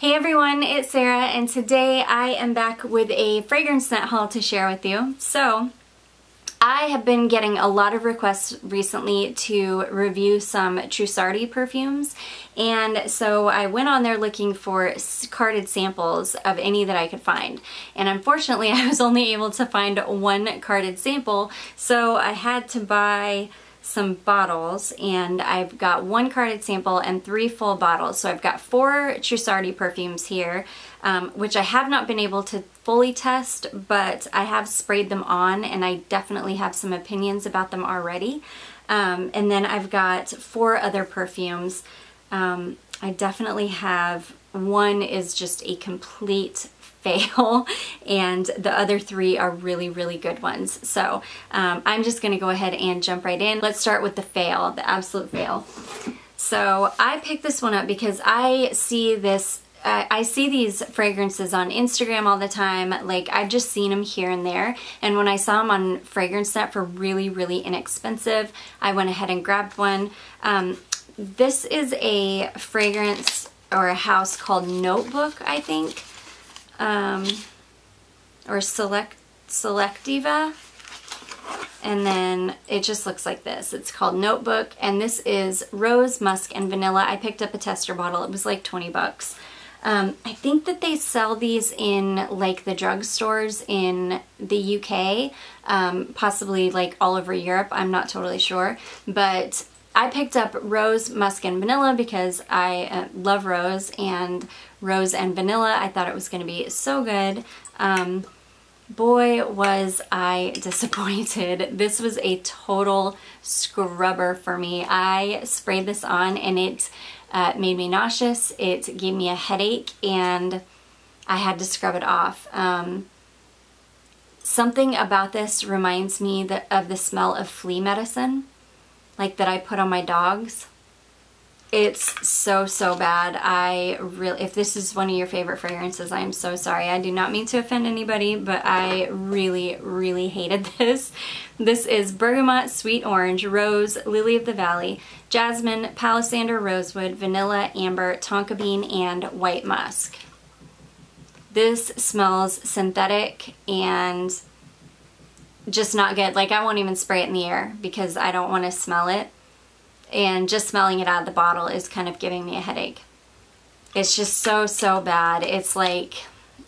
Hey everyone, it's Sarah and today I am back with a Fragrancenet haul to share with you. So, I have been getting a lot of requests recently to review some Trussardi perfumes and so I went on there looking for carded samples of any that I could find and unfortunately I was only able to find one carded sample so I had to buy some bottles and I've got one carded sample and three full bottles. So I've got four Trussardi perfumes here, um, which I have not been able to fully test, but I have sprayed them on and I definitely have some opinions about them already. Um, and then I've got four other perfumes. Um, I definitely have, one is just a complete fail and the other three are really really good ones so um, I'm just gonna go ahead and jump right in let's start with the fail the absolute fail so I picked this one up because I see this I see these fragrances on Instagram all the time. Like I've just seen them here and there. And when I saw them on Fragrancenet for really, really inexpensive, I went ahead and grabbed one. Um, this is a fragrance or a house called Notebook, I think um, or select Selectiva and then it just looks like this. It's called Notebook and this is rose, musk, and vanilla. I picked up a tester bottle. It was like 20 bucks. Um, I think that they sell these in like the drugstores in the UK, um, possibly like all over Europe. I'm not totally sure, but I picked up Rose, Musk, and Vanilla because I uh, love Rose and Rose and Vanilla. I thought it was going to be so good. Um, boy, was I disappointed. This was a total scrubber for me. I sprayed this on and it uh, made me nauseous. It gave me a headache and I had to scrub it off. Um, something about this reminds me that, of the smell of flea medicine like that I put on my dogs. It's so, so bad. I really, if this is one of your favorite fragrances, I am so sorry. I do not mean to offend anybody, but I really, really hated this. This is Bergamot, Sweet Orange, Rose, Lily of the Valley, Jasmine, Palisander Rosewood, Vanilla, Amber, Tonka Bean, and White Musk. This smells synthetic and just not good. Like I won't even spray it in the air because I don't want to smell it. And just smelling it out of the bottle is kind of giving me a headache. It's just so, so bad. It's like,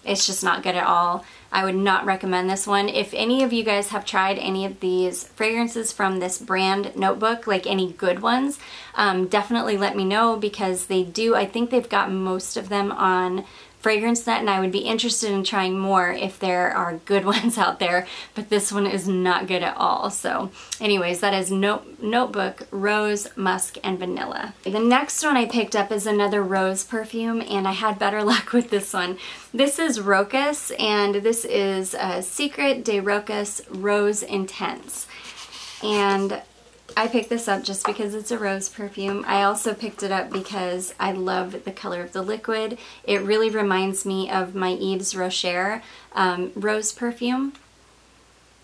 it's just not good at all. I would not recommend this one. If any of you guys have tried any of these fragrances from this brand notebook, like any good ones, um, definitely let me know because they do, I think they've got most of them on Fragrancenet and I would be interested in trying more if there are good ones out there but this one is not good at all. So anyways that is note notebook rose musk and vanilla. The next one I picked up is another rose perfume and I had better luck with this one. This is Rochas and this is a Secret de Rochas Rose Intense. And I picked this up just because it's a rose perfume. I also picked it up because I love the color of the liquid. It really reminds me of my Yves Rocher um, rose perfume.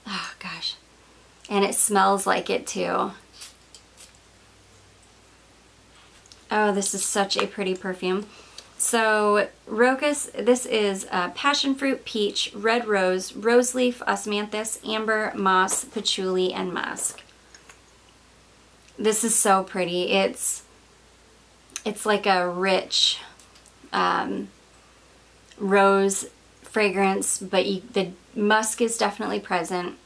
Oh gosh. And it smells like it too. Oh, this is such a pretty perfume. So Rochas, this is uh, passion fruit, peach, red rose, rose leaf, osmanthus, amber, moss, patchouli, and musk. This is so pretty. It's it's like a rich um, rose fragrance, but you, the musk is definitely present.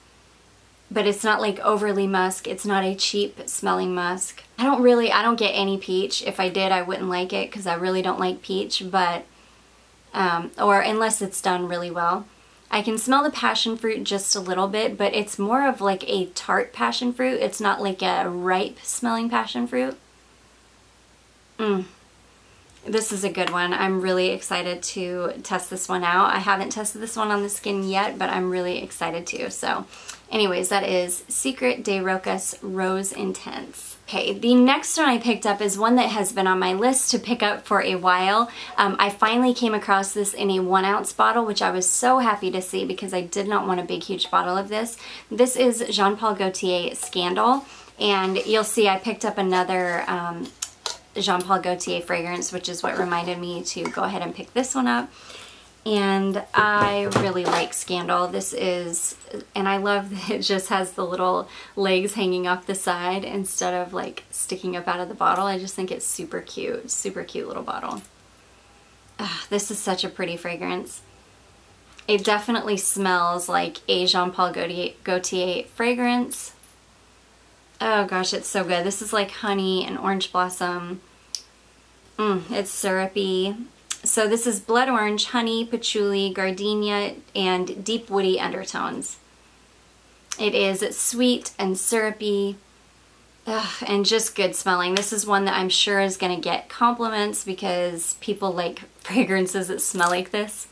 But it's not like overly musk. It's not a cheap smelling musk. I don't really, I don't get any peach. If I did, I wouldn't like it because I really don't like peach, but, um, or unless it's done really well. I can smell the passion fruit just a little bit, but it's more of like a tart passion fruit. It's not like a ripe smelling passion fruit. Mmm. This is a good one. I'm really excited to test this one out. I haven't tested this one on the skin yet, but I'm really excited to. So anyways, that is Secret de Rochas Rose Intense. Okay, the next one I picked up is one that has been on my list to pick up for a while. Um, I finally came across this in a one ounce bottle, which I was so happy to see because I did not want a big, huge bottle of this. This is Jean Paul Gaultier Scandal, and you'll see I picked up another um, Jean Paul Gaultier fragrance, which is what reminded me to go ahead and pick this one up. And I really like Scandal. This is, and I love that it just has the little legs hanging off the side instead of like sticking up out of the bottle. I just think it's super cute, super cute little bottle. Ugh, this is such a pretty fragrance. It definitely smells like a Jean Paul Gaultier fragrance. Oh gosh, it's so good. This is like honey and orange blossom. Mm, it's syrupy. So this is blood orange, honey, patchouli, gardenia, and deep woody undertones. It is sweet and syrupy ugh, and just good smelling. This is one that I'm sure is going to get compliments because people like fragrances that smell like this.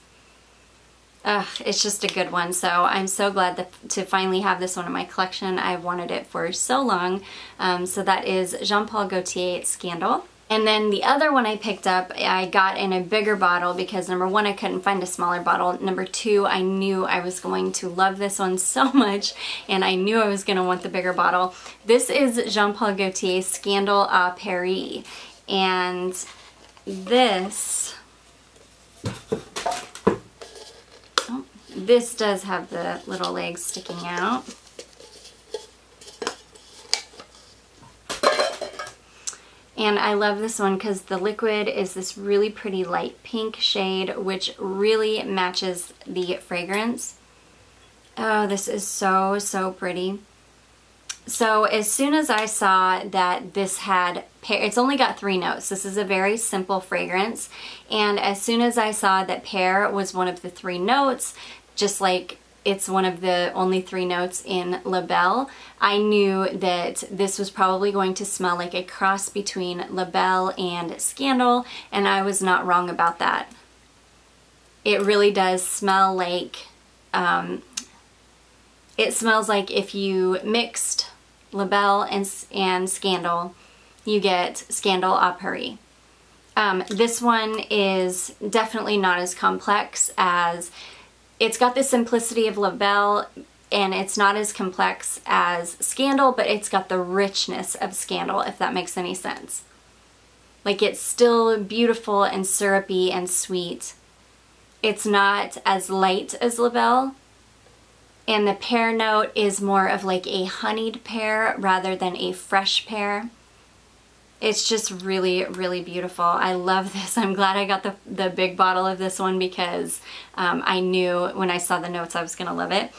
Ugh, it's just a good one. So I'm so glad that, to finally have this one in my collection. I've wanted it for so long. Um, so that is Jean Paul Gaultier Scandal. And then the other one I picked up, I got in a bigger bottle because number one, I couldn't find a smaller bottle. Number two, I knew I was going to love this one so much and I knew I was going to want the bigger bottle. This is Jean Paul Gaultier Scandal à Paris. And this oh, This does have the little legs sticking out. And I love this one because the liquid is this really pretty light pink shade, which really matches the fragrance. Oh, this is so, so pretty. So as soon as I saw that this had, pear, it's only got three notes. This is a very simple fragrance. And as soon as I saw that pear was one of the three notes, just like it's one of the only three notes in La Belle, I knew that this was probably going to smell like a cross between La Belle and Scandal, and I was not wrong about that. It really does smell like, um, it smells like if you mixed La Belle and, and Scandal, you get Scandal à Paris. Um, this one is definitely not as complex as it's got the simplicity of La Belle and it's not as complex as Scandal, but it's got the richness of Scandal, if that makes any sense. Like it's still beautiful and syrupy and sweet. It's not as light as La Belle. And the pear note is more of like a honeyed pear rather than a fresh pear. It's just really, really beautiful. I love this. I'm glad I got the, the big bottle of this one because um, I knew when I saw the notes I was going to love it.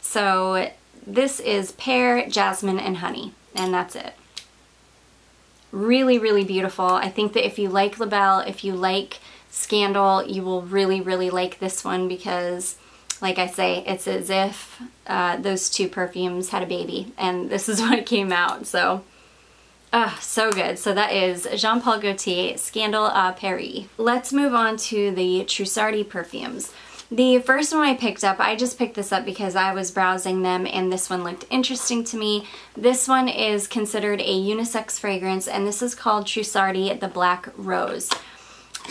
So this is pear, jasmine, and honey, and that's it. Really, really beautiful. I think that if you like La Belle, if you like Scandal, you will really, really like this one because like I say, it's as if uh, those two perfumes had a baby and this is what came out. So Ah, so good. So that is Jean-Paul Gaultier Scandal à Paris. Let's move on to the Trussardi perfumes. The first one I picked up, I just picked this up because I was browsing them and this one looked interesting to me. This one is considered a unisex fragrance and this is called Trussardi The Black Rose.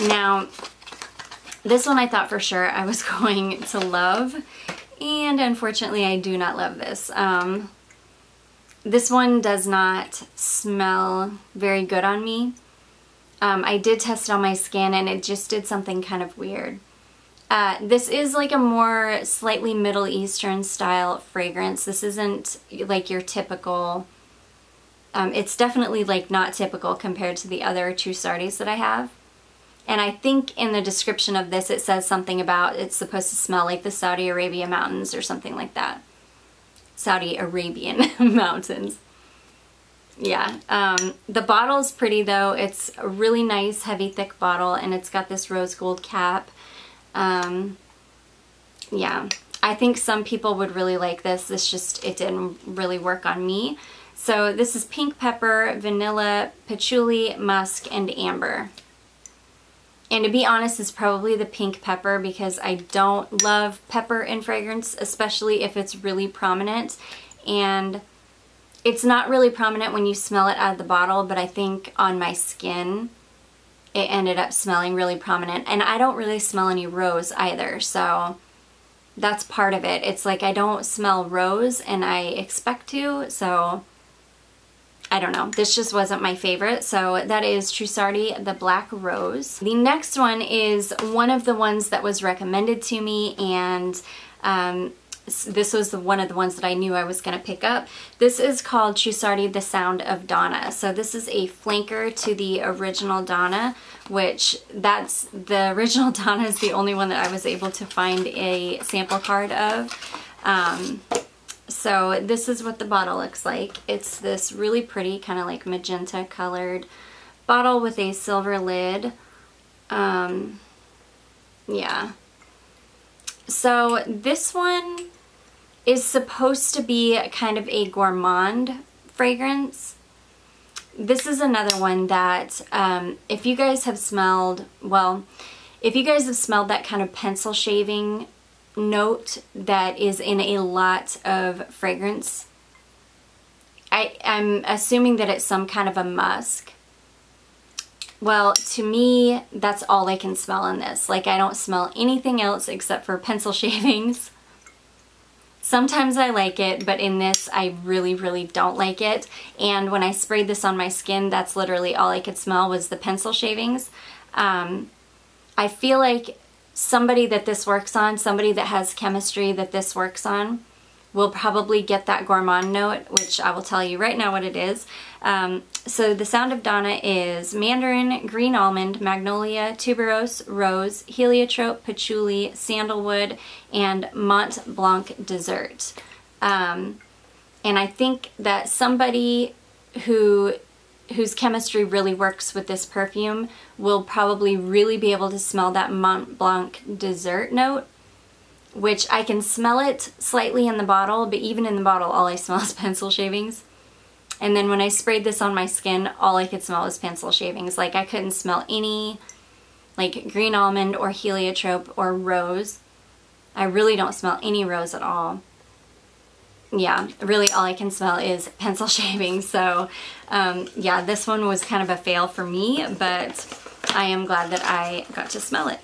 Now, this one I thought for sure I was going to love and unfortunately I do not love this. Um, this one does not smell very good on me. Um, I did test it on my skin and it just did something kind of weird. Uh, this is like a more slightly Middle Eastern style fragrance. This isn't like your typical, um, it's definitely like not typical compared to the other two Trussardis that I have. And I think in the description of this it says something about it's supposed to smell like the Saudi Arabia mountains or something like that. Saudi Arabian mountains. Yeah, um, the bottle's pretty though. It's a really nice, heavy, thick bottle, and it's got this rose gold cap. Um, yeah, I think some people would really like this. This just, it didn't really work on me. So this is pink pepper, vanilla, patchouli, musk, and amber. And to be honest, it's probably the pink pepper because I don't love pepper in fragrance, especially if it's really prominent. And it's not really prominent when you smell it out of the bottle, but I think on my skin, it ended up smelling really prominent. And I don't really smell any rose either, so that's part of it. It's like I don't smell rose and I expect to, so I don't know. This just wasn't my favorite. So that is Trussardi the Black Rose. The next one is one of the ones that was recommended to me and um, this was the, one of the ones that I knew I was going to pick up. This is called Trussardi The Sound of Donna. So this is a flanker to the original Donna, which that's the original Donna is the only one that I was able to find a sample card of. Um, so this is what the bottle looks like. It's this really pretty kind of like magenta colored bottle with a silver lid. Um, yeah. So this one is supposed to be kind of a gourmand fragrance. This is another one that um, if you guys have smelled, well, if you guys have smelled that kind of pencil shaving note that is in a lot of fragrance, I, I'm assuming that it's some kind of a musk. Well, to me, that's all I can smell in this. Like, I don't smell anything else except for pencil shavings. Sometimes I like it, but in this I really, really don't like it. And when I sprayed this on my skin, that's literally all I could smell was the pencil shavings. Um, I feel like somebody that this works on, somebody that has chemistry that this works on, will probably get that gourmand note, which I will tell you right now what it is. Um, so the sound of Donna is mandarin, green almond, magnolia, tuberose, rose, heliotrope, patchouli, sandalwood, and Mont Blanc dessert. Um, and I think that somebody who whose chemistry really works with this perfume will probably really be able to smell that Mont Blanc dessert note which I can smell it slightly in the bottle, but even in the bottle, all I smell is pencil shavings. And then when I sprayed this on my skin, all I could smell was pencil shavings. Like I couldn't smell any like green almond or heliotrope or rose. I really don't smell any rose at all. Yeah, really all I can smell is pencil shavings. So um, yeah, this one was kind of a fail for me, but I am glad that I got to smell it.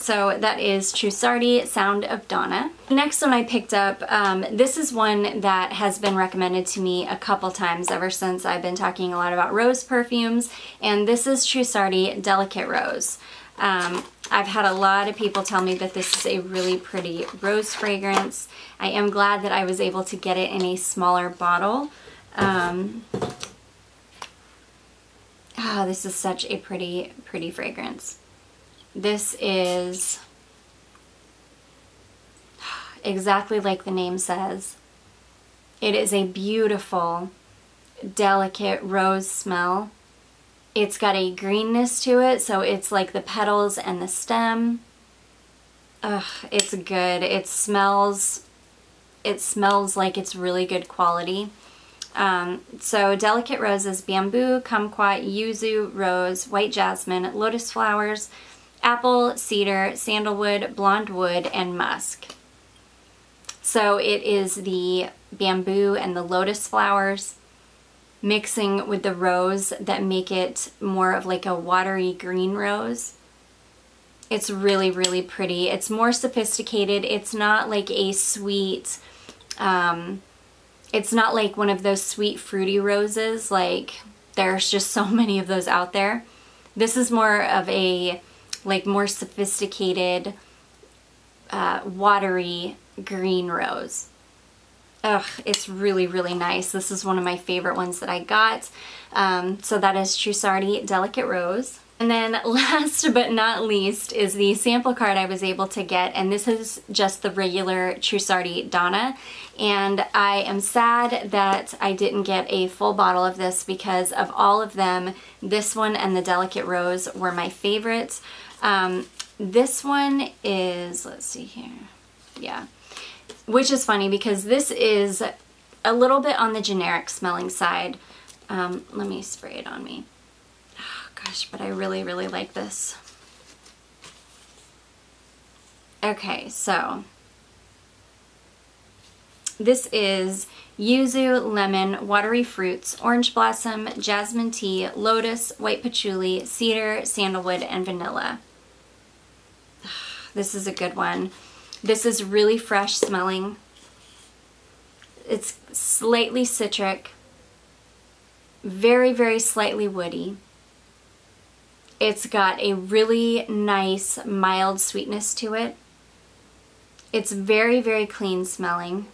So that is Trussardi Sound of Donna. Next one I picked up, um, this is one that has been recommended to me a couple times ever since I've been talking a lot about rose perfumes, and this is Trussardi Delicate Rose. Um, I've had a lot of people tell me that this is a really pretty rose fragrance. I am glad that I was able to get it in a smaller bottle. Um, oh, this is such a pretty, pretty fragrance. This is exactly like the name says. It is a beautiful, delicate rose smell. It's got a greenness to it, so it's like the petals and the stem. Ugh, it's good. It smells, it smells like it's really good quality. Um, so delicate roses, bamboo, kumquat, yuzu, rose, white jasmine, lotus flowers, apple, cedar, sandalwood, blonde wood, and musk. So it is the bamboo and the lotus flowers mixing with the rose that make it more of like a watery green rose. It's really, really pretty. It's more sophisticated. It's not like a sweet, um, it's not like one of those sweet fruity roses. Like there's just so many of those out there. This is more of a like more sophisticated, uh, watery green rose. Ugh, it's really, really nice. This is one of my favorite ones that I got. Um, so that is Trussardi Delicate Rose. And then last but not least is the sample card I was able to get and this is just the regular Trussardi Donna and I am sad that I didn't get a full bottle of this because of all of them this one and the Delicate Rose were my favorites. Um, this one is, let's see here, yeah, which is funny because this is a little bit on the generic smelling side. Um, let me spray it on me. Oh, gosh, but I really, really like this. Okay, so this is yuzu, lemon, watery fruits, orange blossom, jasmine tea, lotus, white patchouli, cedar, sandalwood, and vanilla. This is a good one. This is really fresh smelling. It's slightly citric. very, very slightly woody. It's got a really nice mild sweetness to it. It's very, very clean smelling.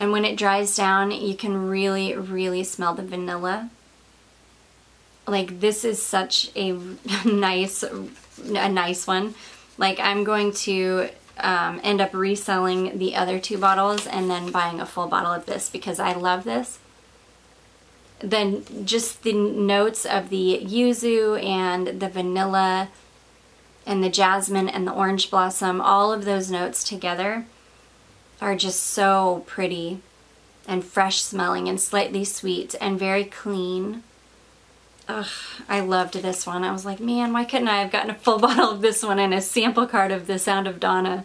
And when it dries down, you can really, really smell the vanilla. Like this is such a nice, a nice one. Like I'm going to um, end up reselling the other two bottles and then buying a full bottle of this because I love this then just the notes of the yuzu and the vanilla and the jasmine and the orange blossom, all of those notes together are just so pretty and fresh smelling and slightly sweet and very clean. Ugh, I loved this one. I was like, man, why couldn't I have gotten a full bottle of this one and a sample card of The Sound of Donna?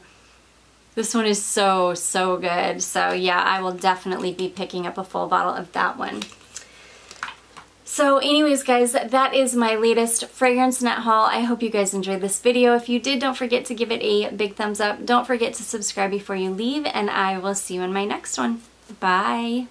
This one is so, so good. So yeah, I will definitely be picking up a full bottle of that one. So anyways guys, that is my latest Fragrancenet haul. I hope you guys enjoyed this video. If you did, don't forget to give it a big thumbs up. Don't forget to subscribe before you leave, and I will see you in my next one. Bye!